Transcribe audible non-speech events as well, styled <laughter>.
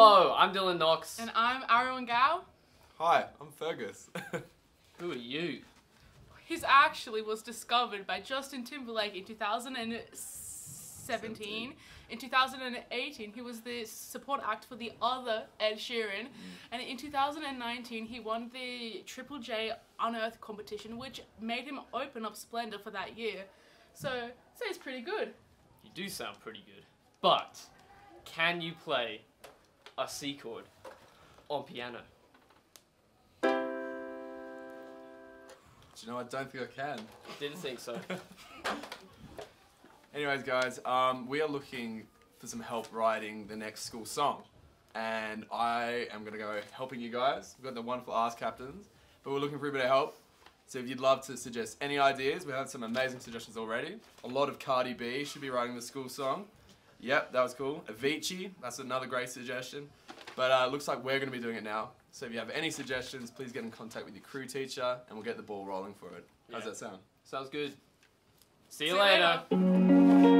I'm Dylan Knox. And I'm Aaron Gao. Hi, I'm Fergus. <laughs> Who are you? His actually was discovered by Justin Timberlake in 2017. In 2018, he was the support act for the other Ed Sheeran. Mm. And in 2019, he won the Triple J Unearth competition, which made him open up Splendour for that year. So, so it's pretty good. You do sound pretty good. But can you play a C chord on piano? Do you know, I don't think I can. Didn't think so. <laughs> Anyways, guys, um, we are looking for some help writing the next school song. And I am going to go helping you guys. We've got the wonderful Arts Captains, but we're looking for a bit of help. So if you'd love to suggest any ideas, we have some amazing suggestions already. A lot of Cardi B should be writing the school song. Yep, that was cool. Avicii, that's another great suggestion. But uh, looks like we're going to be doing it now. So if you have any suggestions, please get in contact with your crew teacher and we'll get the ball rolling for it. How's that sound? Sounds good. See you See you later. later.